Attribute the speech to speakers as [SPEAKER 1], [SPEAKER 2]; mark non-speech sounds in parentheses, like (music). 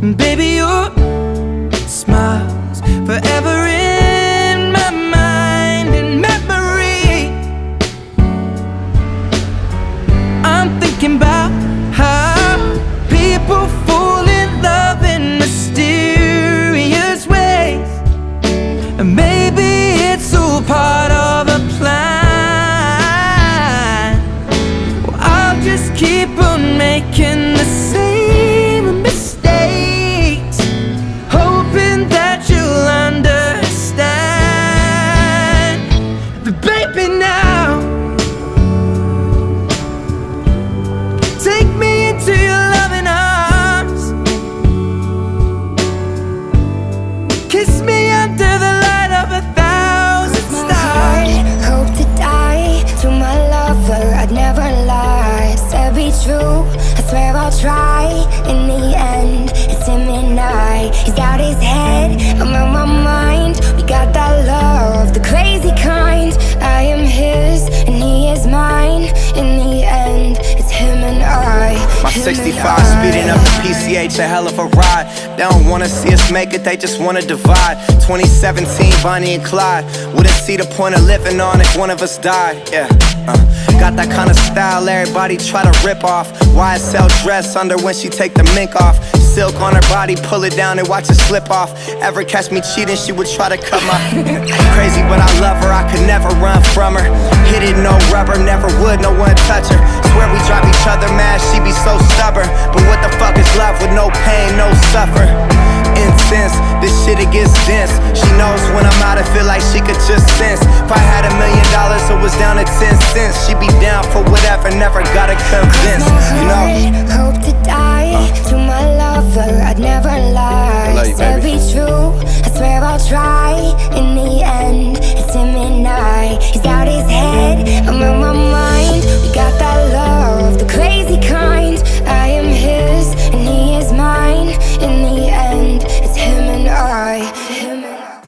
[SPEAKER 1] Baby, your smiles forever in my mind and memory. I'm thinking about how people fall in love in mysterious ways. And maybe it's all part of a plan. Well, I'll just keep on making
[SPEAKER 2] In the end, it's him and I. He's out his head. I'm on my mind. We got that love, the crazy kind. I am his and he is mine. In the end, it's him and I.
[SPEAKER 3] My 65 speeding up the PCH, a hell of a ride. They don't wanna see us make it, they just wanna divide. 2017, Bonnie and Clyde. Wouldn't see the point of living on if one of us died. Yeah. Uh. Got that kind of style everybody try to rip off. YSL dress under when she take the mink off. Silk on her body, pull it down and watch it slip off. Ever catch me cheating, she would try to cut my. (laughs) Crazy, but I love her, I could never run from her. Hit it, no rubber, never would, no one touch her. Swear we drive each other mad, she be so stubborn. But what the fuck is love with no pain, no suffer? Incense, this shit it gets dense. She knows when I'm out, I feel like she could just sense. If I had a million dollars, it was down to 10 cents. She'd be down for whatever, never gotta convince. You know?
[SPEAKER 2] heart, hope to die to my lover. I'd never lie.